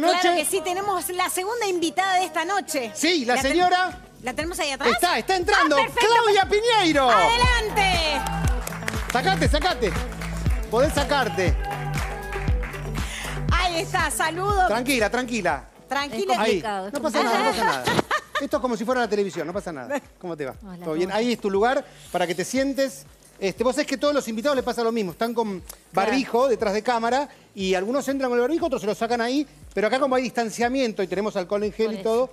la noche. Claro que sí, tenemos la segunda invitada de esta noche. Sí, la señora ¿La tenemos ahí atrás? está, está entrando. Ah. Claudia Piñeiro. ¡Adelante! Sacate, sacate. Podés sacarte. Ahí está, saludos. Tranquila, tranquila. Tranquila. Ahí. No pasa nada, no pasa nada. Esto es como si fuera la televisión, no pasa nada. ¿Cómo te va? Hola, ¿Todo bien? ¿cómo Ahí es tu lugar para que te sientes. Este, vos sabés que a todos los invitados les pasa lo mismo. Están con barbijo detrás de cámara y algunos entran con el barbijo, otros se lo sacan ahí. Pero acá como hay distanciamiento y tenemos alcohol en gel Por y eso. todo,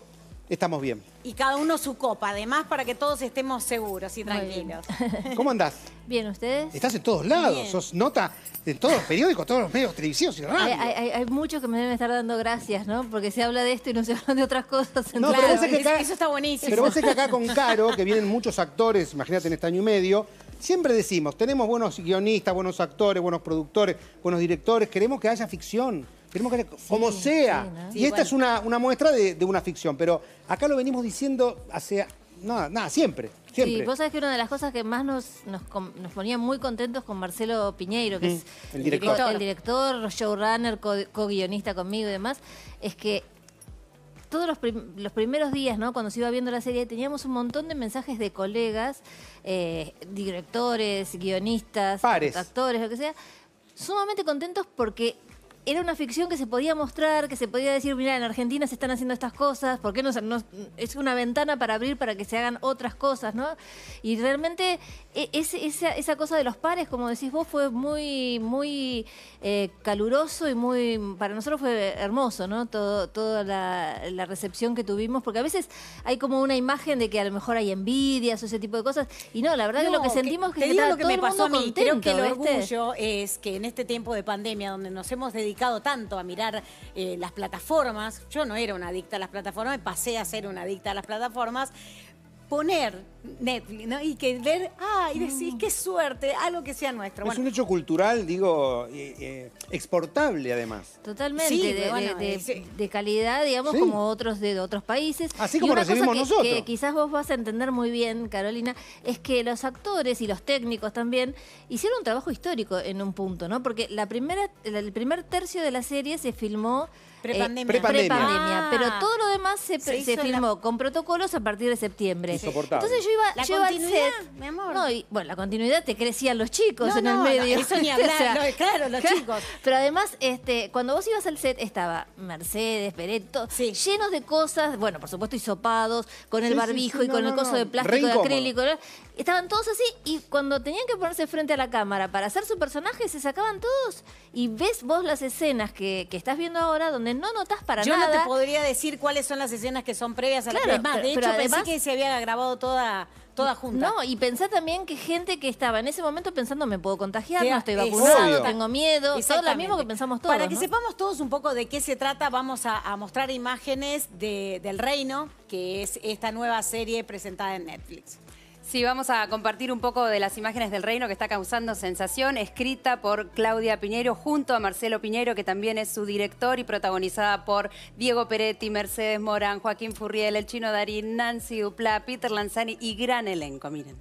estamos bien. Y cada uno su copa, además, para que todos estemos seguros y tranquilos. ¿Cómo andás? Bien, ¿ustedes? Estás en todos lados, Bien. sos nota en todos los periódicos, todos los medios televisivos y Hay, radio. hay- hay- hay muchos que me deben estar dando gracias, ¿no? Porque se habla de esto y no se habla de otras cosas. No, pero vos sabés que es- acá- eso está buenísimo. Pero vos sabés que acá con Caro, que vienen muchos actores, imagínate en este año y medio, siempre decimos, tenemos buenos guionistas, buenos actores, buenos productores, buenos directores, queremos que haya ficción. Queremos que haya, como sea. sí, ¿no? Y Sí, esta bueno. es una, una muestra de, de una ficción, pero acá lo venimos diciendo hace... Nada, nada, siempre, siempre. Sí, vos sabés que una de las cosas que más nos, nos, nos ponía muy contentos con Marcelo Piñeiro, que Mm, es el director. el director, showrunner, co- co-guionista conmigo y demás, es que todos los, prim- los primeros días, ¿no? Cuando se iba viendo la serie, teníamos un montón de mensajes de colegas, eh, directores, guionistas, Pares. actores, lo que sea, sumamente contentos porque era una ficción que se podía mostrar, que se podía decir, mira, en Argentina se están haciendo estas cosas, ¿por qué no, se- no- es una ventana para abrir para que se hagan otras cosas, ¿no? Y realmente e- esa, esa cosa de los pares, como decís vos, fue muy, muy eh, caluroso y muy, para nosotros fue hermoso, ¿no? Todo, toda la, la recepción que tuvimos, porque a veces hay como una imagen de que a lo mejor hay envidias o ese tipo de cosas, y no, la verdad que lo que No, sentimos es que, te digo lo que todo me el pasó a mí. Creo que el contento, ¿viste? orgullo es que en este tiempo de pandemia, donde nos hemos dedicado tanto a mirar eh, las plataformas, yo no era una adicta a las plataformas, pasé a ser una adicta a las plataformas. Poner Netflix, ¿no? Y que ver, ah, y decir, qué suerte, algo que sea nuestro. es un hecho cultural, digo, eh, eh, exportable además. Totalmente, Sí, de, bueno, de- de- sí. de calidad, digamos, Sí. como otros de otros países. Así Y como una cosa recibimos que- nosotros. Que quizás vos vas a entender muy bien, Carolina, es que los actores y los técnicos también hicieron un trabajo histórico en un punto, ¿no? Porque la primera, el primer tercio de la serie se filmó eh, Prepandemia. Prepandemia. prepandemia, Ah. pero todo lo demás se, Se se en la- filmó con protocolos a partir de septiembre. Insoportable. Entonces yo iba, La yo iba al continuidad, set. mi amor. No, y, bueno, la continuidad te crecían los chicos No, en no, el no, medio. eso ni O hablar, sea, no, claro, los chicos. Pero además, este, cuando vos ibas al set estaba Mercedes, Pereto, Sí. llenos de cosas, bueno, por supuesto hisopados, con el Sí, sí, barbijo sí, y no, con no, el coso no. de plástico de acrílico. ¿no? Estaban todos así y cuando tenían que ponerse frente a la cámara para hacer su personaje, se sacaban todos. Y ves vos las escenas que, que estás viendo ahora donde no notas para yo nada. no te podría decir cuáles son las escenas que son previas a la Claro, Es más, de pero- hecho, pero pensé además- que se había grabado toda, toda junta. No, y pensá también que gente que estaba en ese momento pensando me puedo contagiar, no estoy es- vacunado, tengo miedo, todo lo mismo que pensamos todos. Para que ¿no? sepamos todos un poco de qué se trata, vamos a, a mostrar imágenes de, del Reino, que es esta nueva serie presentada en Netflix. Sí, vamos a compartir un poco de las imágenes del reino que está causando sensación, escrita por Claudia Piñero junto a Marcelo Piñero, que también es su director, y protagonizada por Diego Peretti, Mercedes Morán, Joaquín Furriel, el chino Darín, Nancy Duplá, Peter Lanzani y gran elenco, miren.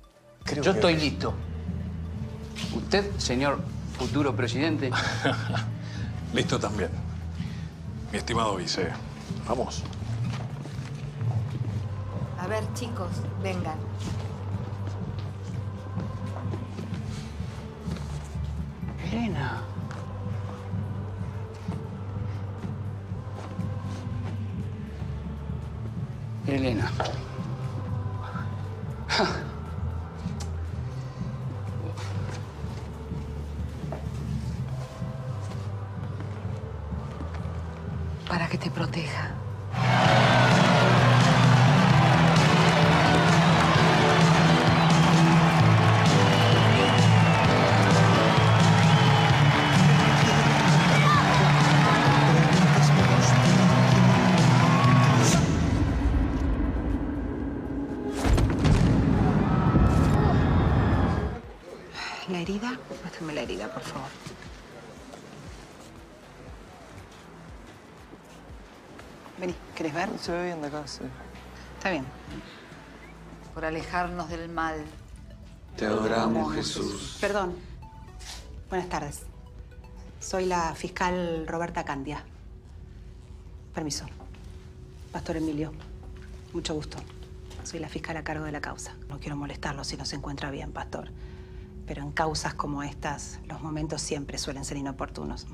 Yo estoy listo. ¿Usted, señor futuro presidente? Listo también. Mi estimado vice. Vamos. A ver, chicos, vengan. 偉いな偉いな。Se ve bien de acá, sí. Está bien. Por alejarnos del mal. Te adoramos, Jesús. Perdón. Buenas tardes. Soy la fiscal Roberta Candia. Permiso. Pastor Emilio, mucho gusto. Soy la fiscal a cargo de la causa. No quiero molestarlo si no se encuentra bien, Pastor. Pero en causas como estas, los momentos siempre suelen ser inoportunos.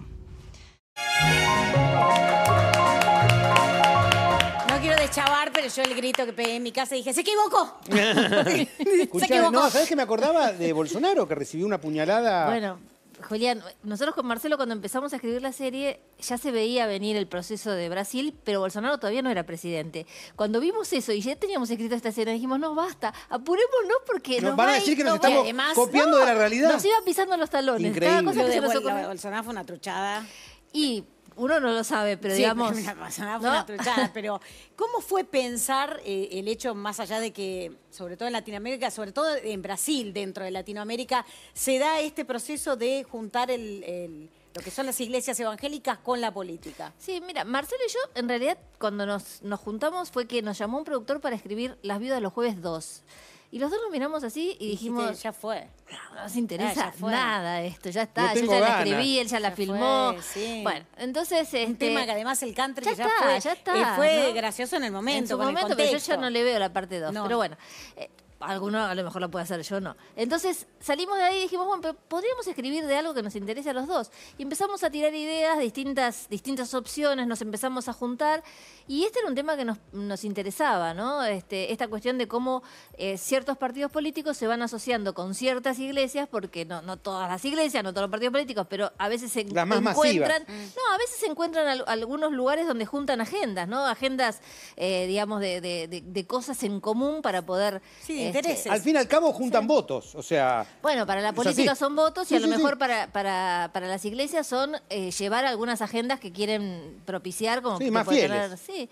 No quiero deschavar, pero yo el grito que pegué en mi casa dije, ¡se equivocó! Se equivocó. no, ¿sabés que me acordaba de Bolsonaro, que recibió una puñalada? Bueno, Julián, nosotros con Marcelo cuando empezamos a escribir la serie ya se veía venir el proceso de Brasil, pero Bolsonaro todavía no era presidente. Cuando vimos eso y ya teníamos escrito esta escena, dijimos, no, basta, apurémonos porque Nos nos van a decir que nos estamos copiando de la realidad. Nos iba pisando los talones. Increíble. Cada cosa que de se nos. Bolsonaro fue una truchada. Y uno no lo sabe, pero Sí, digamos... pero Bolsonaro fue ¿no? una truchada. Pero, ¿cómo fue pensar eh, el hecho, más allá de que, sobre todo en Latinoamérica, sobre todo en Brasil, dentro de Latinoamérica, se da este proceso de juntar el- el- lo que son las iglesias evangélicas con la política? Sí, mira, Marcelo y yo, en realidad, cuando nos, nos juntamos fue que nos llamó un productor para escribir Las Viudas los Jueves 2. Y los dos nos miramos así y Dijiste, dijimos, ya fue. no nos interesa Ah, nada esto, ya No está. yo ya la escribí, él ya la filmó. fue, sí. Bueno, entonces... Un este, tema que además el country ya ya, está, fue, ya está, eh, fue ¿no? gracioso en el momento, en su con el momento, pero yo ya no le veo la parte 2. No. Pero bueno, eh, alguno a lo mejor lo puede hacer, yo no. Entonces salimos de ahí y dijimos, bueno, pero podríamos escribir de algo que nos interese a los dos. Y empezamos a tirar ideas, distintas, distintas opciones, nos empezamos a juntar. Y este era un tema que nos, nos interesaba, ¿no? Este, esta cuestión de cómo eh, ciertos partidos políticos se van asociando con ciertas iglesias, porque no, no todas las iglesias, no todos los partidos políticos, pero a veces se Las más encuentran. masivas. No, a veces se encuentran al- algunos lugares donde juntan agendas, ¿no? Agendas, eh, digamos, de, de- de- de cosas en común para poder. Sí, intereses. Al fin y al cabo juntan votos, o sea... Bueno, para la política así. son votos y a lo mejor para, para, para las iglesias son eh, llevar algunas agendas que quieren propiciar como Sí, que más fieles. tener- sí.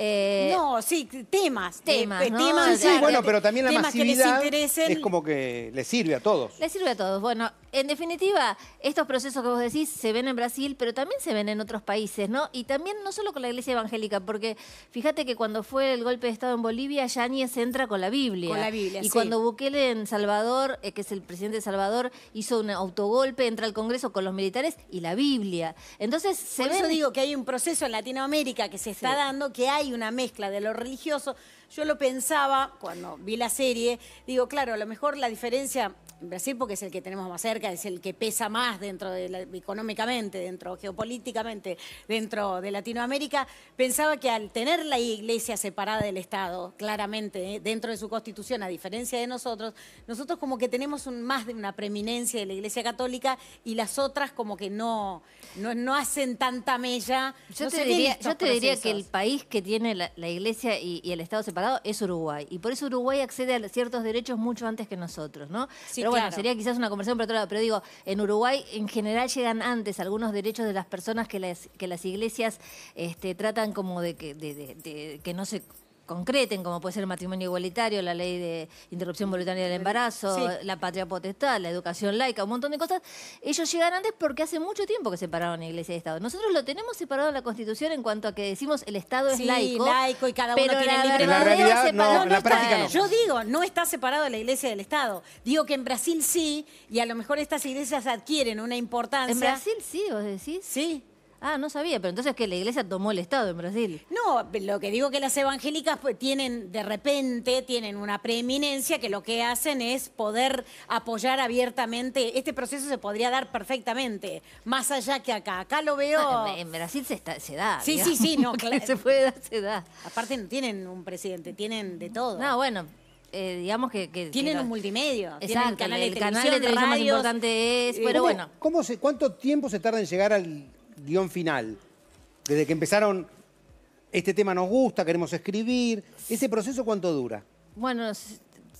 Eh, no, sí, temas. temas, eh, ¿no? temas, Sí, sí, Claro, bueno, pero también la temas que les masividad es como que les sirve a todos. Les sirve a todos. Bueno, en definitiva, estos procesos que vos decís se ven en Brasil, pero también se ven en otros países, ¿no? Y también no solo con la iglesia evangélica, porque fíjate que cuando fue el golpe de Estado en Bolivia, Yáñez entra con la Biblia. Con la Biblia, Y sí. cuando Bukele en Salvador, eh, que es el presidente de Salvador, hizo un autogolpe, entra al Congreso con los militares y la Biblia. Entonces se Por ven... eso digo que hay un proceso en Latinoamérica que se está dando, que hay una mezcla de lo religioso. Yo lo pensaba cuando vi la serie, digo, claro, a lo mejor la diferencia en Brasil, porque es el que tenemos más cerca, es el que pesa más dentro de la- económicamente, dentro geopolíticamente, dentro de Latinoamérica, pensaba que al tener la iglesia separada del Estado, claramente, eh, dentro de su constitución, a diferencia de nosotros, nosotros como que tenemos un, más de una preeminencia de la iglesia católica y las otras como que no, no, no hacen tanta mella. Yo no te diría, estos yo te diría que el país que tiene la, la iglesia y, y el Estado separado es Uruguay. Y por eso Uruguay accede a ciertos derechos mucho antes que nosotros, ¿no? Sí, pero bueno, claro. sería quizás una conversación para otro lado. Pero digo, en Uruguay en general llegan antes algunos derechos de las personas que las, que las iglesias este, tratan como de que, de- de- de que no se concreten, como puede ser el matrimonio igualitario, la ley de interrupción voluntaria del embarazo, Sí. la patria potestad, la educación laica, un montón de cosas. Ellos llegan antes porque hace mucho tiempo que separaron iglesia y Estado. Nosotros lo tenemos separado en la Constitución en cuanto a que decimos el Estado es Sí, laico. laico y cada uno pero tiene la libre la realidad, no, la práctica en- no. Yo digo, no está separado la iglesia del Estado. Digo que en Brasil sí, y a lo mejor estas iglesias adquieren una importancia. En Brasil sí, vos decís. Sí. Ah, no sabía, pero entonces que la iglesia tomó el Estado en Brasil. No, lo que digo que las evangélicas pues, tienen, de repente, tienen una preeminencia que lo que hacen es poder apoyar abiertamente. Este proceso se podría dar perfectamente, más allá que acá. Acá lo veo. No, en, en Brasil se, está- se da. Sí, sí, digamos. sí, no, claro. se puede dar, se da. Aparte no tienen un presidente, tienen de todo. No, bueno, eh, digamos que... que- tienen que- un multimedio, tienen Exacto, canal el canal de televisión, televisión más importante es... eh, Pero ¿Cómo- bueno, cómo se, ¿Cuánto tiempo se tarda en llegar al guion final? Desde que empezaron, este tema nos gusta, queremos escribir. ¿Ese proceso cuánto dura? Bueno,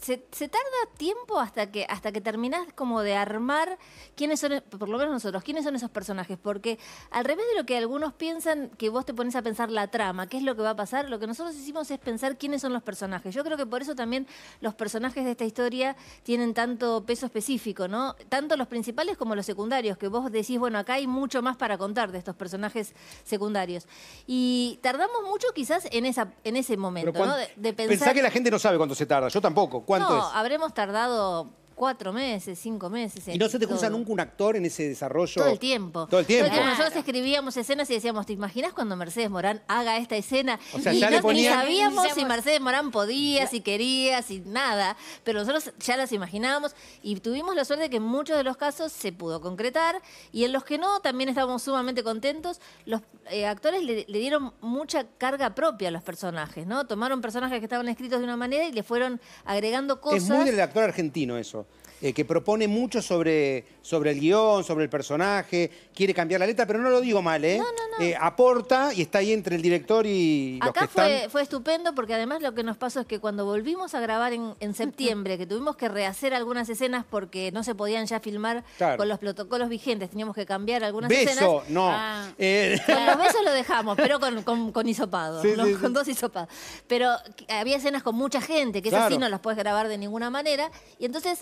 se, tarda tiempo hasta que hasta que terminás como de armar quiénes son, por lo menos nosotros, quiénes son esos personajes, porque al revés de lo que algunos piensan, que vos te pones a pensar la trama, qué es lo que va a pasar, lo que nosotros hicimos es pensar quiénes son los personajes. Yo creo que por eso también los personajes de esta historia tienen tanto peso específico, ¿no? Tanto los principales como los secundarios, que vos decís, bueno, acá hay mucho más para contar de estos personajes secundarios. Y tardamos mucho quizás en esa en ese momento, ¿no? De, de Pensá pensar que la gente no sabe cuánto se tarda, yo tampoco. ¿Cuánto no, es? habremos tardado cuatro meses, cinco meses. ¿Y no se te todo. cruza nunca un actor en ese desarrollo? Todo el tiempo. Todo el tiempo. Porque nosotros escribíamos escenas y decíamos, ¿te imaginas cuando Mercedes Morán haga esta escena? O sea, y ya no le ni sabíamos si Mercedes Morán podía, si quería, si nada. Pero nosotros ya las imaginábamos y tuvimos la suerte de que en muchos de los casos se pudo concretar y en los que no, también estábamos sumamente contentos. Los eh, actores le, le dieron mucha carga propia a los personajes, ¿no? Tomaron personajes que estaban escritos de una manera y le fueron agregando cosas. Es muy del actor argentino eso. Eh, que propone mucho sobre, sobre el guion, sobre el personaje, quiere cambiar la letra, pero no lo digo mal, ¿eh? Eh, aporta y está ahí entre el director y los que Acá están. fue, fue estupendo porque además lo que nos pasó es que cuando volvimos a grabar en, en septiembre, que tuvimos que rehacer algunas escenas porque no se podían ya filmar Claro. con los protocolos vigentes, teníamos que cambiar algunas Beso, escenas. no. Ah. Eh, Con los besos lo dejamos, pero con, con, con hisopado, Sí, ¿no? sí, sí. con dos hisopados. Pero había escenas con mucha gente, que Claro. sí no las puedes grabar de ninguna manera. Y entonces,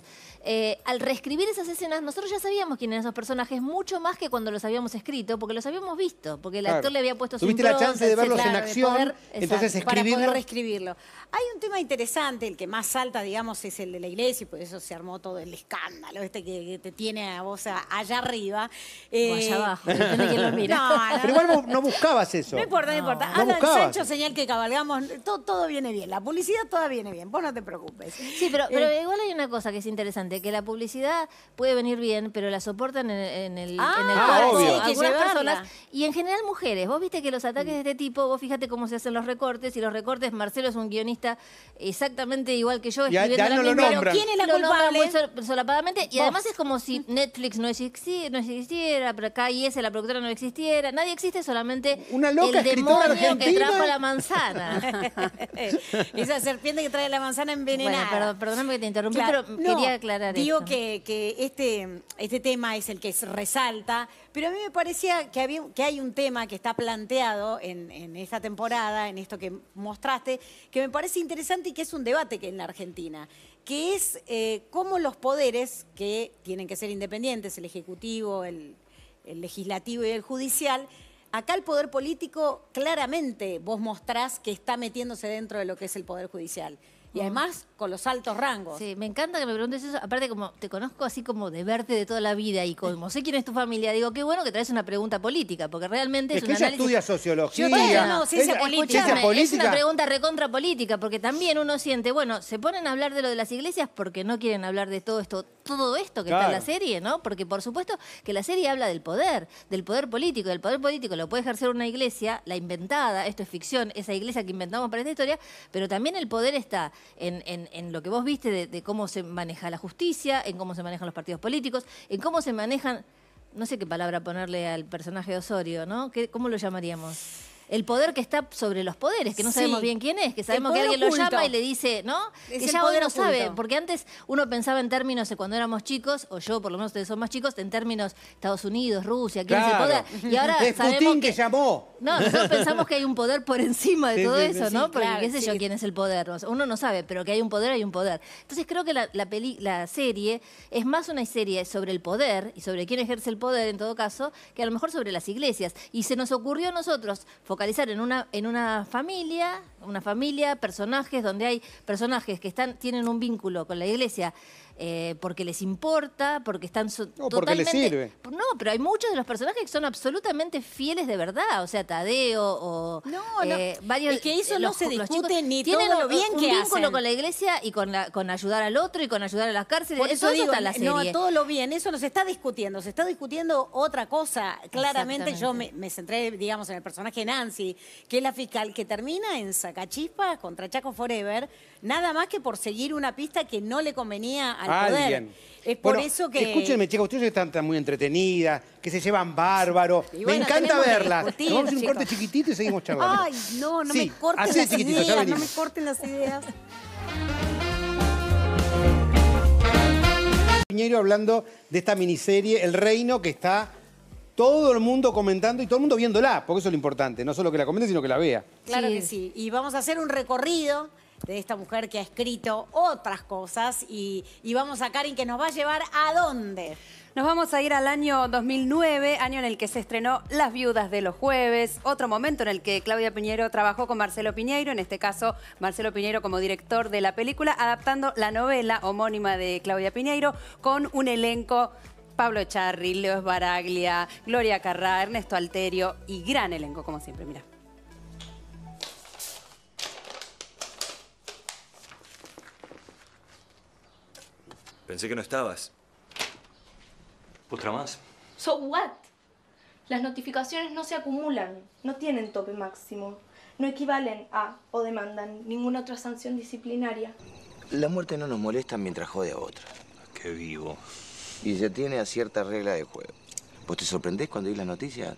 eh, al reescribir esas escenas, nosotros ya sabíamos quién eran esos personajes, mucho más que cuando los habíamos escrito, porque los habíamos visto, porque el Claro. actor le había puesto su Tuviste la impronta, chance de verlos etcétera. en acción, poder- entonces exacto, para escribirlo. poder reescribirlo. Hay un tema interesante, el que más salta, digamos, es el de la iglesia, y por eso se armó todo el escándalo este que, que te tiene a vos allá arriba. O allá abajo, depende de quién lo mira. No, no, Pero igual vos no buscabas eso. no importa, no, importa. No Alan buscabas. Sancho, señal que cabalgamos, todo, todo viene bien. La publicidad toda viene bien, vos no te preocupes. Sí, pero, pero Eh, igual hay una cosa que es interesante, que la publicidad puede venir bien, pero la soportan en, en el, Ah, en el Ah, cuerpo obvio. sí, hay que algunas llevarla. personas, y en general mujeres. Vos viste que los ataques de este tipo, vos fíjate cómo se hacen los recortes, y los recortes, Marcelo es un guionista exactamente igual que yo, escribiendo ya no lo misma- nombran. ¿quién es la Lo culpable? muy sol- solapadamente, y Vos. además es como si Netflix no existiera, no existiera, pero acá IS, la productora no existiera, nadie existe, solamente Una loca el demonio que argentina. trajo la manzana. Esa serpiente que trae la manzana envenenada. Bueno, perdón, perdóname que te interrumpí, Claro, pero no, quería aclarar Digo esto. que, que este, este tema es el que resalta, pero a mí me parecía que, había, que hay un tema que está planteado en, en esta temporada, en esto que mostraste, que me parece interesante y que es un debate que en la Argentina, que es eh, cómo los poderes, que tienen que ser independientes, el Ejecutivo, el, el Legislativo y el Judicial, Acá el poder político claramente vos mostrás que está metiéndose dentro de lo que es el poder judicial. Y además con los altos rangos. Sí, me encanta que me preguntes eso. Aparte, como te conozco así como de verte de toda la vida y como sé quién es tu familia, digo, qué bueno que traes una pregunta política, porque realmente es, Es que un ella análisis... estudia sociología. Yo no, ciencia Ella- política. ciencia Escúchame, es política. una pregunta recontra política, porque también uno siente, bueno, se ponen a hablar de lo de las iglesias porque no quieren hablar de todo esto, todo esto que está en la serie, ¿no? Porque por supuesto que la serie habla del poder, del poder político, del poder político lo puede ejercer una iglesia, la inventada, esto es ficción, esa iglesia que inventamos para esta historia, pero también el poder está en, en- en lo que vos viste de, de cómo se maneja la justicia, en cómo se manejan los partidos políticos, en cómo se manejan no sé qué palabra ponerle al personaje de Osorio, ¿no? ¿Qué- ¿Cómo lo llamaríamos? El poder que está sobre los poderes, que no Sí. sabemos bien quién es, que sabemos que alguien lo llama y le dice, ¿no? Es que el ya poder uno sabe, porque antes uno pensaba en términos de cuando éramos chicos, o yo por lo menos ustedes son más chicos, en términos Estados Unidos, Rusia, quién Claro. es el poder. Y ahora es sabemos Putin que, que llamó. no, nosotros pensamos que hay un poder por encima de Sí, todo sí, eso, sí, ¿no? Porque claro, qué sé yo quién es el poder. Uno no sabe, pero que hay un poder, hay un poder. Entonces creo que la, la, peli- la serie es más una serie sobre el poder y sobre quién ejerce el poder en todo caso, que a lo mejor sobre las iglesias. Y se nos ocurrió a nosotros focalizar en una, en una familia, una familia, personajes, donde hay personajes que están, tienen un vínculo con la iglesia. Eh, porque les importa, porque están so- No, porque les totalmente... sirve. No, pero hay muchos de los personajes que son absolutamente fieles de verdad. O sea, Tadeo o No, no, eh, varios. es que eso no los- se los discute chicos ni tienen todo lo un- bien un que vínculo hacen. con la iglesia y con, la, con ayudar al otro y con ayudar a las cárceles. Por eso digo, está en la no, serie. todo lo bien, eso no se está discutiendo, se está discutiendo otra cosa. Claramente yo me, me centré, digamos, en el personaje Nancy, que es la fiscal que termina en sacachispas contra Chaco Forever, nada más que por seguir una pista que no le convenía al Alguien. poder. Es por Bueno, eso que... Escúchenme, chicos, ustedes están, están muy entretenidas, que se llevan bárbaro. Me encanta verlas. discutir, vamos a hacer un corte chiquitito y seguimos charlando. Ay, no, no Sí, me corten las chiquitito, ya ideas, no me corten las ideas. Piñero hablando de esta miniserie El Reino que está todo el mundo comentando y todo el mundo viéndola, porque eso es lo importante, no solo que la comente, sino que la vea. Claro Sí. que sí. Y vamos a hacer un recorrido de esta mujer que ha escrito otras cosas y, vamos a Karin que nos va a llevar a dónde. Nos vamos a ir al año 2009, año en el que se estrenó Las Viudas de los Jueves, otro momento en el que Claudia Piñero trabajó con Marcelo Piñeiro, en este caso Marcelo Piñeiro como director de la película, adaptando la novela homónima de Claudia Piñeiro con un elenco Pablo Charri, Leo Baraglia, Gloria Carrá, Ernesto Alterio y gran elenco como siempre, mira. Pensé que no estabas. ¿Otra más? So what? Las notificaciones no se acumulan, no tienen tope máximo, no equivalen a o demandan ninguna otra sanción disciplinaria. La muerte no nos molesta mientras jode a otra. Qué vivo. Y se tiene a cierta regla de juego. ¿Vos te sorprendés cuando oís las noticias?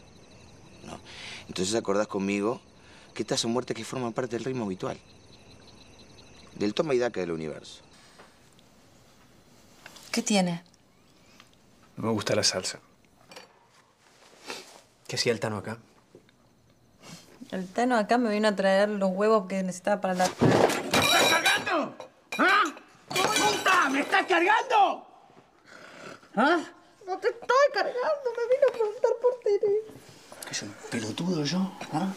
No. Entonces acordás conmigo que estas son muertes que forman parte del ritmo habitual. Del toma y daca del universo. ¿Qué tiene? No me gusta la salsa. ¿Qué hacía el Tano acá? El Tano acá me vino a traer los huevos que necesitaba para la... ¿Me estás cargando? ¿Ah? ¡Puta! ¿Me estás cargando? ¿Ah? No te estoy cargando, me vino a preguntar por. ¿Que soy un pelotudo yo? ¿Ah?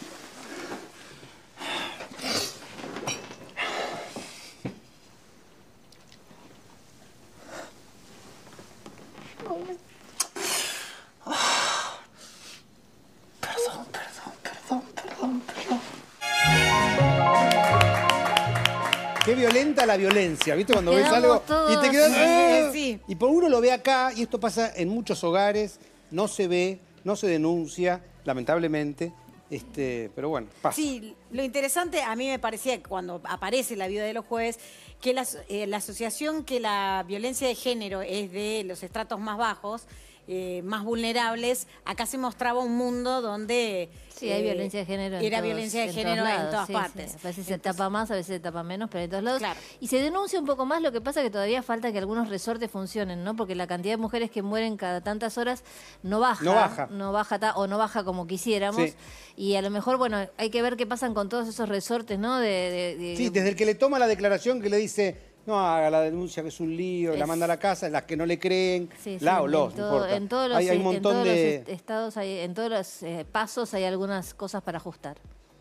Qué violenta la violencia, ¿viste? Cuando ves Quedamos algo todos- y te quedas. Sí, ¡ah! sí. Y por uno lo ve acá, y esto pasa en muchos hogares, no se ve, no se denuncia, lamentablemente. Este, pero bueno, pasa. Sí, lo interesante a mí me parecía que cuando aparece la vida de los jueves, que la, eh, la asociación que la violencia de género es de los estratos más bajos, eh, más vulnerables, acá se mostraba un mundo donde... Sí, hay eh, violencia de género. en Era todos- violencia de en género todos en lados, todas sí, partes. sí. A veces se tapa más, a veces se tapa menos, pero en todos lados. Claro. Y se denuncia un poco más, lo que pasa que todavía falta que algunos resortes funcionen, ¿no? Porque la cantidad de mujeres que mueren cada tantas horas no baja. No baja. No baja ta- o no baja como quisiéramos. Sí. Y a lo mejor, bueno, hay que ver qué pasan con todos esos resortes, ¿no? De, de- de- Sí, desde el que le toma la declaración que le dice, no haga la denuncia que es un lío, la manda a la casa, las que no le creen, Sí, sí, la o en los, no todo- importa. En todos los, hay, hay un en montón todos de... los estados, hay, en todos los eh, pasos hay algunas cosas para ajustar.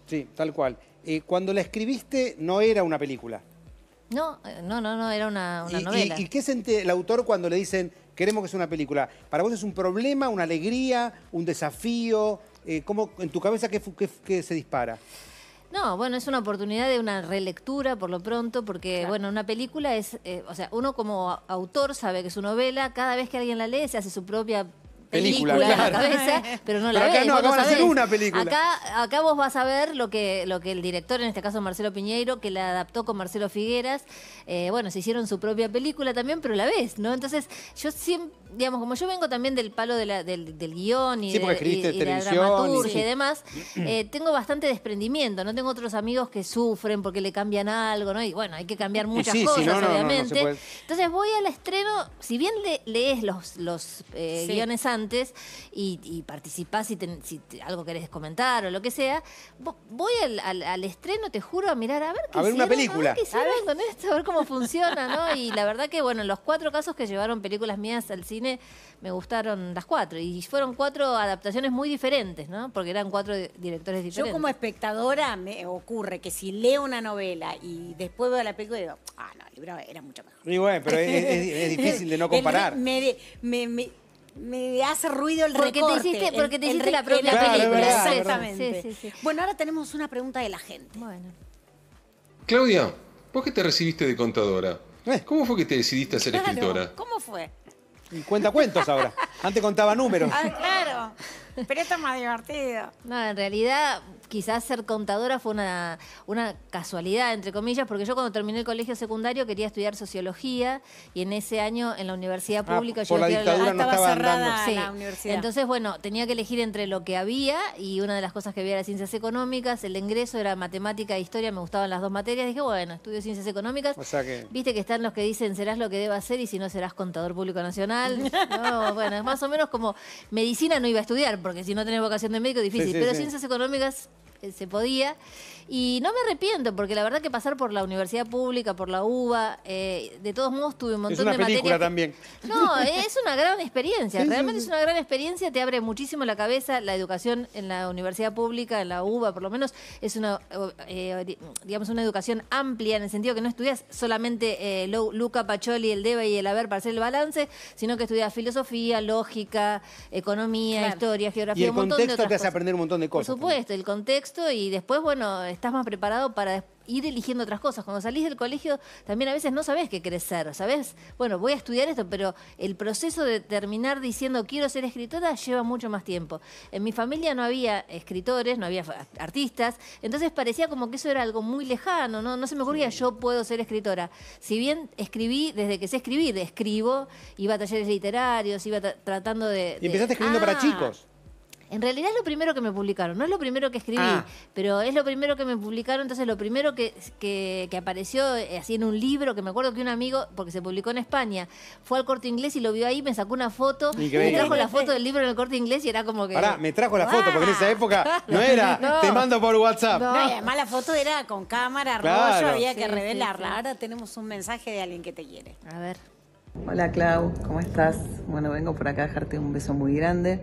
Sí, tal cual. Eh, cuando la escribiste no era una película. No, eh, no, no, no, era una, una ¿Y, novela. y- y qué siente el autor cuando le dicen, queremos que sea una película? ¿Para vos es un problema, una alegría, un desafío? Eh, ¿cómo, en tu cabeza qué, fu- qué- qué se dispara? No, bueno, es una oportunidad de una relectura por lo pronto, porque, bueno, una película es, eh, o sea, uno como autor sabe que es su novela, cada vez que alguien la lee se hace su propia Película, película, en claro. la cabeza, pero no la Pero acá ves, no, acá van a hacer sabés. una película. Acá, acá vos vas a ver lo que, lo que el director, en este caso Marcelo Piñeiro, que la adaptó con Marcelo Figueras, eh, bueno, se hicieron su propia película también, pero la ves, ¿no? Entonces, yo siempre, digamos, como yo vengo también del palo de la- del, del guion y, Sí, de, escribiste y- y la dramaturgia y, demás, eh, tengo bastante desprendimiento, no tengo otros amigos que sufren porque le cambian algo, ¿no? Y bueno, hay que cambiar muchas sí, si cosas, no, no, no, no se obviamente. Entonces voy al estreno, si bien le- lees los, los eh, Sí. guiones antes y, y participás si, ten- si te- algo querés comentar o lo que sea, vo- voy al, al- al estreno, te juro, a mirar a ver qué A ver una película. A ver qué hicieron con esto, a ver cómo funciona, ¿no? Y la verdad que, bueno, en los cuatro casos que llevaron películas mías al cine, me gustaron las cuatro. Y fueron cuatro adaptaciones muy diferentes, ¿no? Porque eran cuatro di- directores diferentes. Yo como espectadora me ocurre que si leo una novela y después veo la película digo, ah, no, el libro era mucho mejor. Y bueno, pero es, es- es difícil de no comparar. me, me- me- me hace ruido el Porque te recorte. hiciste- el- porque te el hiciste re- la propia Claro, película. verdad, Exactamente. Sí, sí, sí. Bueno, ahora tenemos una pregunta de la gente. Bueno. Claudia, vos que te recibiste de contadora, ¿cómo fue que te decidiste a ser Claro, escritora? ¿Cómo fue? Y cuenta cuentos ahora. Antes contaba números. Ah, claro. Pero esto es más divertido. No, en realidad quizás ser contadora fue una, una casualidad, entre comillas, porque yo cuando terminé el colegio secundario quería estudiar sociología y en ese año en la universidad Ah, pública por la dictadura no estaba cerrada. Sí. la universidad. Entonces, bueno, tenía que elegir entre lo que había y una de las cosas que había era ciencias económicas, el ingreso era matemática e historia, me gustaban las dos materias, dije, bueno, estudio ciencias económicas. O sea que... Viste que están los que dicen serás lo que debas ser y si no serás contador público nacional. No, bueno, es más o menos como medicina no iba a estudiar, porque si no tenés vocación de médico es difícil. Sí, sí, pero sí. ciencias económicas se podía. Y no me arrepiento, porque la verdad que pasar por la universidad pública, por la UBA, eh, de todos modos tuve un montón Es una de película materias. también. No, es una gran experiencia, realmente sí. es una gran experiencia, te abre muchísimo la cabeza, la educación en la universidad pública, en la UBA por lo menos, es una, eh, di- digamos, una educación amplia en el sentido que no estudias solamente eh, Lu- Luca Pacholi, el debe y el haber para hacer el balance, sino que estudias filosofía, lógica, economía, Claro. historia, geografía, Y el un montón de contexto otras te hace cosas. aprender un montón de Por cosas. supuesto, el contexto y después, bueno, estás más preparado para ir eligiendo otras cosas. Cuando salís del colegio, también a veces no sabés qué querés ser, ¿sabés? Bueno, voy a estudiar esto, pero el proceso de terminar diciendo quiero ser escritora lleva mucho más tiempo. En mi familia no había escritores, no había artistas, entonces parecía como que eso era algo muy lejano, ¿no? No se me ocurría yo puedo ser escritora. Si bien escribí desde que sé escribir, escribo, iba a talleres literarios, iba tra- tratando de... Y empezaste escribiendo para Ah, chicos. En realidad es lo primero que me publicaron, no es lo primero que escribí, Ah. pero es lo primero que me publicaron, entonces lo primero que, que, que apareció eh, así en un libro, que me acuerdo que un amigo, porque se publicó en España, fue al corte inglés y lo vio ahí, me sacó una foto, Increíble. me trajo la foto del libro en el corte inglés y era como que... Pará, me trajo la foto, porque en esa época no era No. te mando por WhatsApp. No, y además la foto era con cámara, Claro. rollo, había que Sí, sí, revelarla. sí. Ahora tenemos un mensaje de alguien que te quiere. A ver. Hola Clau, ¿cómo estás? Bueno, vengo por acá a dejarte un beso muy grande.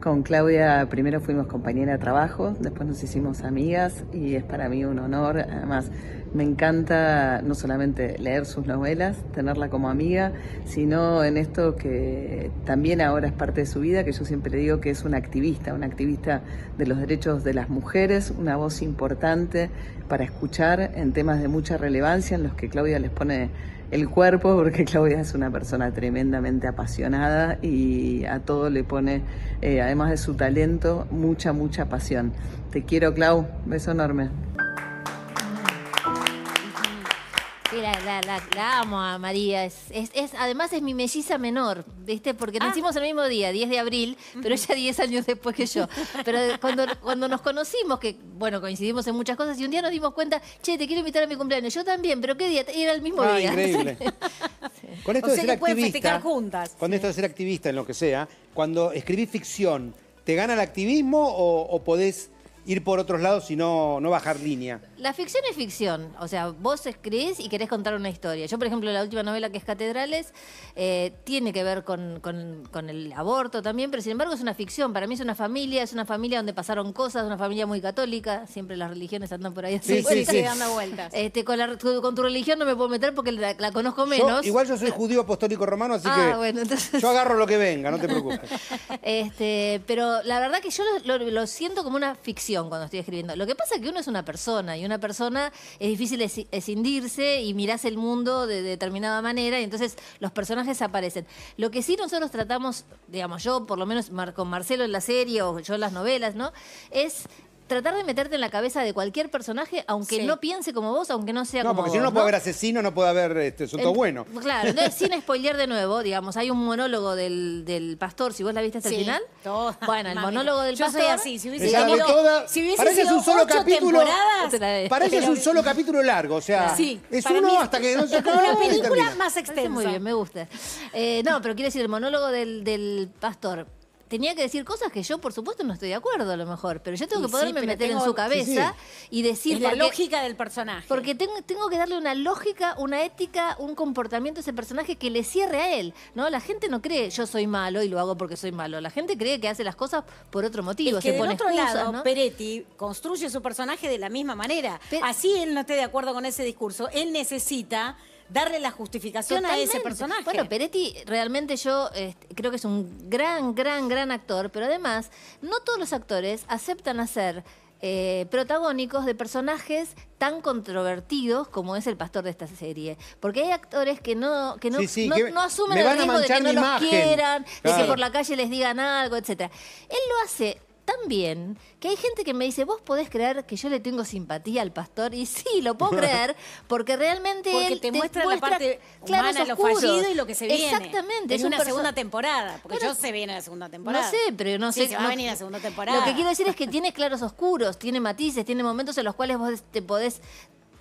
Con Claudia primero fuimos compañera de trabajo, después nos hicimos amigas y es para mí un honor. Además, me encanta no solamente leer sus novelas, tenerla como amiga, sino en esto que también ahora es parte de su vida, que yo siempre le digo que es una activista, una activista de los derechos de las mujeres, una voz importante para escuchar en temas de mucha relevancia en los que Claudia les pone el cuerpo, porque Claudia es una persona tremendamente apasionada y a todo le pone, eh, además de su talento, mucha, mucha pasión. Te quiero, Clau. Beso enorme. Sí, la, la- la- la amo a María. Es, es- es- además es mi melliza menor, ¿viste? Porque nacimos el mismo día, 10 de abril, pero ella 10 años después que yo. Pero cuando, cuando nos conocimos, que bueno, coincidimos en muchas cosas, y un día nos dimos cuenta, che, te quiero invitar a mi cumpleaños. Yo también, pero ¿qué día? Era el mismo Ah, día. increíble. Con esto O de sea ser que pueden activista, festejar juntas. Con esto de ser activista en lo que sea, cuando escribís ficción, ¿te gana el activismo o, o podés ir por otros lados y no, no bajar línea? La ficción es ficción, o sea, vos escribís y querés contar una historia. Yo, por ejemplo, la última novela que es Catedrales eh, tiene que ver con, con- con el aborto también, pero sin embargo es una ficción. Para mí es una familia, es una familia donde pasaron cosas, una familia muy católica, siempre las religiones andan por ahí así. Sí, sí, sí. dando vueltas. Este, con, la- con tu religión no me puedo meter porque la, la conozco Yo- menos. igual yo soy judío apostólico romano, así Ah, que bueno, entonces- yo agarro lo que venga, no te preocupes. Este, pero la verdad que yo lo, lo- lo siento como una ficción cuando estoy escribiendo. Lo que pasa es que uno es una persona y una persona es difícil escindirse y mirás el mundo de determinada manera y entonces los personajes aparecen. Lo que sí nosotros tratamos, digamos, yo por lo menos con Marcelo en la serie o yo en las novelas, ¿no? Es tratar de meterte en la cabeza de cualquier personaje, aunque Sí. no piense como vos, aunque no sea No, como porque si no, no puede haber asesino, no puede haber este, asunto en- bueno. Claro, entonces sin spoilear de nuevo, digamos, hay un monólogo del, del pastor, si vos la viste hasta Sí, el final. toda, Bueno, el mami. monólogo del Yo pastor. soy así, si hubiese sido- toda. si hubiese es sido un solo ocho capítulo. es pero- un solo capítulo largo, o sea, Sí, es uno mí hasta que no se una acaba y película más Parece extensa. Muy bien, me gusta. Eh, no, pero quiero decir, el monólogo del, del pastor. Tenía que decir cosas que yo, por supuesto, no estoy de acuerdo a lo mejor, pero yo tengo Y que sí, poderme meter tengo- en su cabeza y decir es la porque- lógica del personaje. Porque tengo, tengo que darle una lógica, una ética, un comportamiento a ese personaje que le cierre a él. ¿no? La gente no cree yo soy malo y lo hago porque soy malo. La gente cree que hace las cosas por otro motivo. Es que se del pone otro excusas, lado, ¿no? Peretti construye su personaje de la misma manera. Así él no esté de acuerdo con ese discurso, él necesita darle la justificación a ese personaje. Bueno, Peretti realmente yo este, creo que es un gran, gran, gran actor, pero además no todos los actores aceptan hacer eh, protagónicos de personajes tan controvertidos como es el pastor de esta serie. Porque hay actores que no, que no, Sí, sí, no, que no asumen me el riesgo de que no los imagen. quieran, de que por la calle les digan algo, etcétera. Él lo hace tan bien que hay gente que me dice, vos podés creer que yo le tengo simpatía al pastor y sí, lo puedo creer porque realmente Porque él te muestra la parte claros humana, lo oscuros. fallido y lo que se viene. Exactamente. En es un una segunda temporada, porque Bueno, yo se viene la segunda temporada. No sé, pero no Sí, sé. se va a no- venir la segunda temporada. Lo que quiero decir es que tiene claros oscuros, tiene matices, tiene momentos en los cuales vos te podés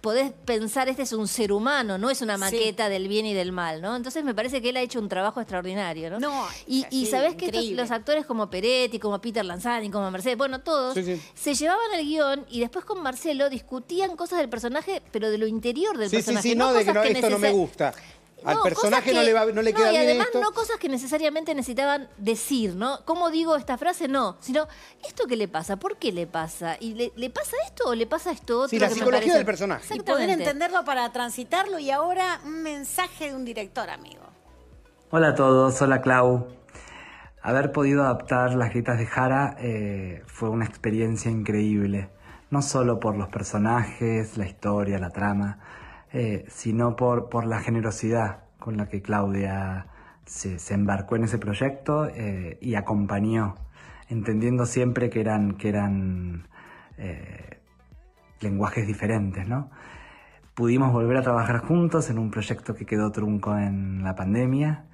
podés pensar, este es un ser humano, no es una Sí. maqueta del bien y del mal, ¿no? Entonces me parece que él ha hecho un trabajo extraordinario, ¿no? No, y, y sabés que estos- los actores como Peretti, como Peter Lanzani, como Mercedes, bueno, todos, Sí, sí. se llevaban el guion y después con Marcelo discutían cosas del personaje, pero de lo interior del Sí, sí, personaje. sí, no, de que cosas no, esto no me gusta. Al no, personaje no le, va, no le queda y bien además esto. no cosas que necesariamente necesitaban decir, ¿no? ¿Cómo digo esta frase? No, sino, ¿esto qué le pasa? ¿Por qué le pasa? ¿Y le, le pasa esto o le pasa esto otro? Sí, la psicología del personaje. Y poder entenderlo para transitarlo y ahora un mensaje de un director, amigo. Hola a todos, hola Clau. Haber podido adaptar las grietas de Jara eh, fue una experiencia increíble, no solo por los personajes, la historia, la trama, eh, sino por, por la generosidad con la que Claudia se, embarcó en ese proyecto eh, y acompañó, entendiendo siempre que eran, que eran eh, lenguajes diferentes, ¿no? Pudimos volver a trabajar juntos en un proyecto que quedó trunco en la pandemia.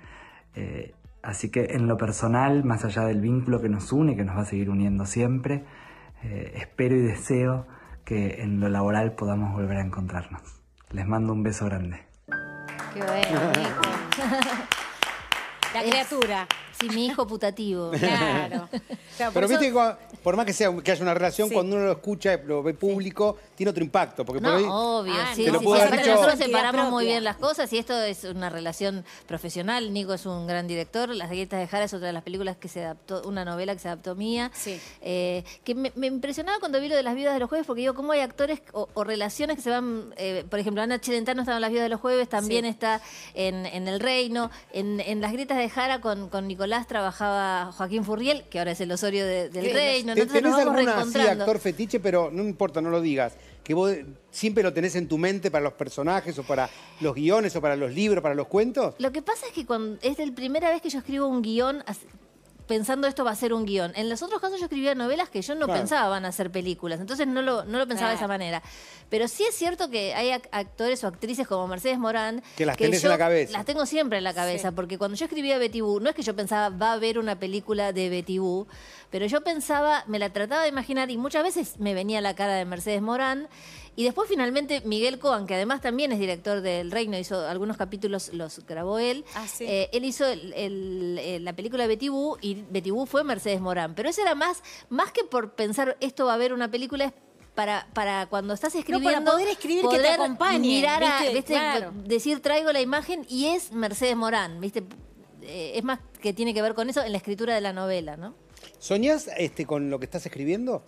así que en lo personal, más allá del vínculo que nos une, que nos va a seguir uniendo siempre, espero y deseo que en lo laboral podamos volver a encontrarnos. Les mando un beso grande. Qué bueno, Nico. La criatura. Sí, mi hijo putativo. Claro. Pero eso- viste que por más que sea que haya una relación, Sí. cuando uno lo escucha, lo ve público, tiene otro impacto. Porque por ahí obvio, Ah, sí. te lo sí, pudo sí, haber aparte dicho- Nosotros separamos muy bien las cosas y esto es una relación profesional. Nico es un gran director. Las Grietas de Jara es otra de las películas que se adaptó, una novela que se adaptó mía. Sí. Eh, que me, me impresionaba cuando vi lo de las viudas de los jueves porque digo, cómo hay actores o, o relaciones que se van. eh, por ejemplo, Ana Chilentano estaba en las viudas de los jueves, también Sí. está en, en El Reino. En, en Las Grietas de Jara con, con Nicolás trabajaba Joaquín Furriel, que ahora es el Osorio de- del. Reino. ¿Te- Entonces ¿Tenés nos vamos alguna actor fetiche, pero no importa, no lo digas? Que vos siempre lo tenés en tu mente para los personajes o para los guiones o para los libros, para los cuentos. Lo que pasa es que cuando es la primera vez que yo escribo un guion pensando esto va a ser un guion. En los otros casos yo escribía novelas que yo no Claro. pensaba van a ser películas, entonces no lo, no lo pensaba de esa manera. Pero sí es cierto que hay ac- actores o actrices como Mercedes Morán Que las tenés en yo la cabeza. Las tengo siempre en la cabeza, porque cuando yo escribía Betty Boo, no es que yo pensaba va a haber una película de Betty Boo, pero yo pensaba, me la trataba de imaginar y muchas veces me venía la cara de Mercedes Morán. Y después finalmente Miguel Coan, que además también es director del Reino, hizo algunos capítulos, los grabó él. Ah, sí. Eh, él hizo el- el- el- la película Betty Boo y Betty Boo fue Mercedes Morán. Pero eso era más, más que por pensar esto va a haber una película, es para, para cuando estás escribiendo. poder escribir que te acompañe, Mirar a, ¿viste? ¿viste? Claro. decir traigo la imagen y es Mercedes Morán, ¿viste? Eh, es más que tiene que ver con eso en la escritura de la novela, ¿no? ¿Soñás este, con lo que estás escribiendo?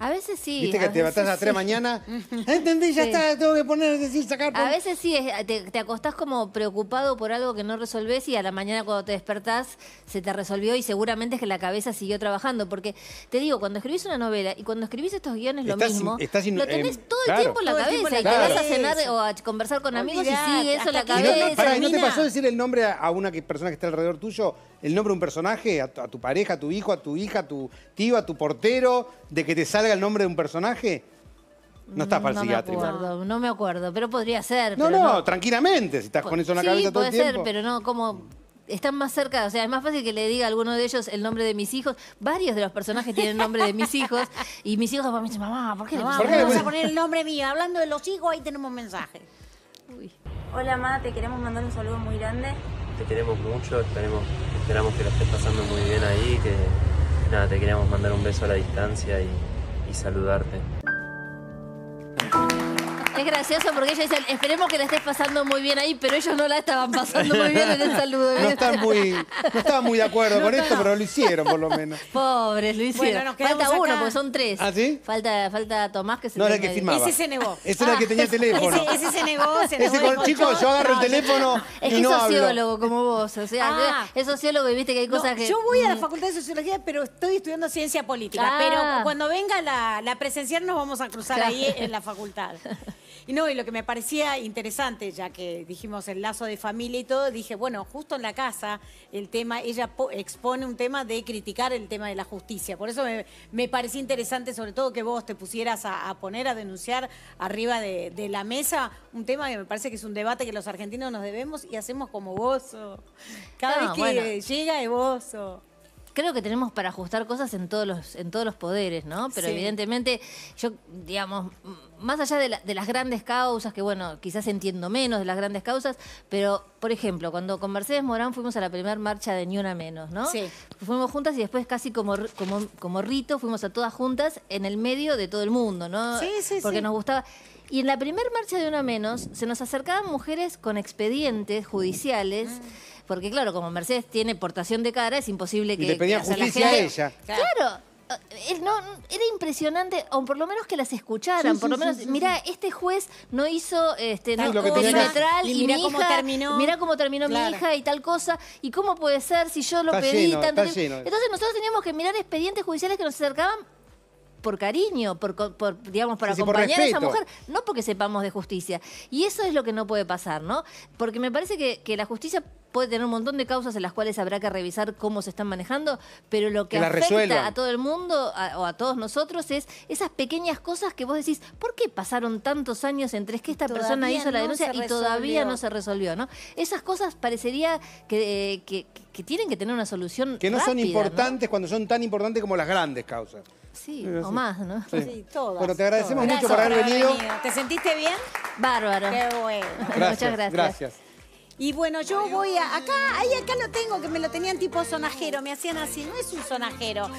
A veces sí. ¿Viste que te levantás a las 3 de sí. mañana? Entendí, ya Sí. está, tengo que poner, decir, sacar. A veces sí, es- te, te acostás como preocupado por algo que no resolvés y a la mañana cuando te despertás se te resolvió y seguramente es que la cabeza siguió trabajando. Porque te digo, cuando escribís una novela y cuando escribís estos guiones lo Estás mismo, estás in- lo tenés em, todo el claro. tiempo en la Todo el cabeza en y la te vas a cabeza. cenar o a conversar con amigos y Olvidate, sigue eso en la hasta que ¿Y no, cabeza. te- pará, ¿y no te pasó decir el nombre a a una que- persona que está alrededor tuyo? ¿El nombre de un personaje? ¿A tu, a tu pareja, a tu hijo, a tu hija, a tu tío, a tu portero? ¿De que te salga el nombre de un personaje? No estás para el no me psiquiátrico. acuerdo, no me acuerdo, pero podría ser. No, pero no, tranquilamente, si estás con eso en la sí, cabeza todo puede el tiempo. ser, pero no, como están más cerca, o sea, es más fácil que le diga a alguno de ellos el nombre de mis hijos. Varios de los personajes tienen el nombre de mis hijos y mis hijos me dicen, mamá, ¿por qué le vamos nombre?" a poner el nombre mío. Hablando de los hijos, ahí tenemos un mensaje. Hola, Amada, te queremos mandar un saludo muy grande. Te queremos mucho, esperemos, esperamos que lo estés pasando muy bien ahí, que nada, te queríamos mandar un beso a la distancia y, y saludarte. Es gracioso porque ellos dicen, esperemos que la estés pasando muy bien ahí, pero ellos no la estaban pasando muy bien en el saludo. No están muy, no estaban muy de acuerdo con esto, pero lo hicieron por lo menos. Pobres, lo hicieron. Bueno, falta uno, acá. porque son tres. ¿Ah, sí? Falta, falta Tomás que se No era el que filmaba. Ese se negó. Ese era el que tenía el teléfono. Ese, ese se negó, se negó. Ese con, chicos, yo agarro el no, teléfono Es y que no es hablo. sociólogo como vos, o sea, Ah. es sociólogo y viste que hay No, cosas que... Yo voy a la Mm. Facultad de Sociología, pero estoy estudiando ciencia política. Ah. Pero cuando venga la, la presencial nos vamos a cruzar Claro. ahí en la facultad. Y no, y lo que me parecía interesante, ya que dijimos el lazo de familia y todo, dije, bueno, justo en la casa, el tema, ella po- expone un tema de criticar el tema de la justicia. Por eso me, me parecía interesante, sobre todo, que vos te pusieras a, a poner, a denunciar arriba de, de la mesa un tema que me parece que es un debate que los argentinos nos debemos y hacemos como gozo. Cada No, vez que bueno. llega es gozo. Creo que tenemos para ajustar cosas en todos los, en todos los poderes, ¿no? Pero Sí. evidentemente, yo, digamos, más allá de, la- de las grandes causas, que bueno, quizás entiendo menos de las grandes causas, pero, por ejemplo, cuando con Mercedes Morán fuimos a la primera marcha de Ni Una Menos, ¿no? Sí. Fuimos juntas y después casi como, como, como rito fuimos a todas juntas en el medio de todo el mundo, ¿no? Sí, sí, Porque sí. nos gustaba. Y en la primera marcha de Una Menos se nos acercaban mujeres con expedientes judiciales. Mm. Porque claro, como Mercedes tiene portación de cara, es imposible que... Y le pedían que, o sea, la justicia a gente- ella. Claro. eh, no, era impresionante, o por lo menos que las escucharan, Sí, por sí, lo menos, sí, sí, mira, este juez no hizo este, Tal no, lo que perimetral Y y, mirá mi cómo terminó. Mirá cómo terminó Claro. mi hija y tal cosa, y cómo puede ser si yo lo Está pedí. lleno, tanto está lleno. Entonces nosotros teníamos que mirar expedientes judiciales que nos acercaban por cariño, por, por, digamos, por Sí, sí, por acompañar a esa mujer, no porque sepamos de justicia. Y eso es lo que no puede pasar, ¿no? Porque me parece que, que la justicia puede tener un montón de causas en las cuales habrá que revisar cómo se están manejando, pero lo que, afecta resuelvan. a todo el mundo a- o a todos nosotros es esas pequeñas cosas que vos decís, ¿por qué pasaron tantos años entre que esta Todavía persona hizo la denuncia y todavía no se resolvió, ¿no? Esas cosas parecería que, que- que tienen que tener una solución Que no son importantes cuando son tan importantes como las grandes causas. Sí, Eh, o sí. más, ¿no? Sí. Sí, todas, Bueno, te agradecemos todas. mucho por haber venido. ¿Te sentiste bien? Bárbaro. Qué bueno. Muchas gracias. Gracias. Y bueno, yo voy a acá, ahí acá lo tengo, que me lo tenían tipo sonajero, me hacían así, no es un sonajero.